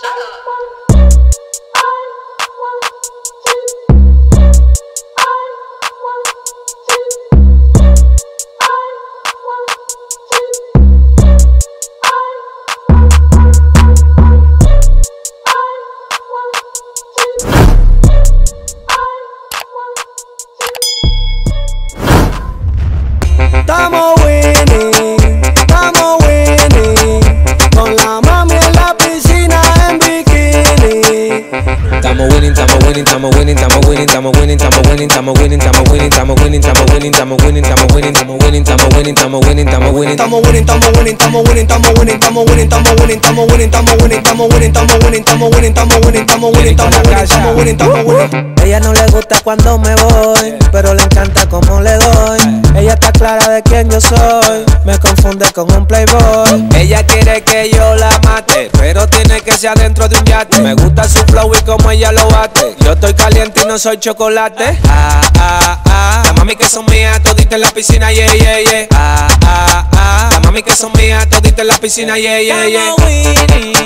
shut up. Winning, estamos winning, estamos winning, estamos winning, estamos winning, estamos winning, estamos winning, estamos winning, estamos winning, estamos winning, estamos winning, estamos winning, estamos winning, estamos winning, estamos winning, estamos winning. Estamos winning, estamos winning, estamos winning, estamos winning, estamos winning, estamos winning, estamos winning, estamos winning, estamos winning, estamos winning, estamos winning, estamos winning, estamos winning, estamos winning, estamos winning, estamos winning. Ella no le gusta cuando me voy, pero le encanta como le doy. Ella está clara de quién yo soy, me confunde con un playboy. Ella quiere que yo la mate, adentro de un yate. Me gusta su flow y como ella lo bate. Yo estoy caliente y no soy chocolate. Ah, ah, ah. La mami que son mías, todita en la piscina, yeah, yeah, yeah. Ah, ah, ah. La mami que son mías, todita en la piscina, yeah, yeah, yeah.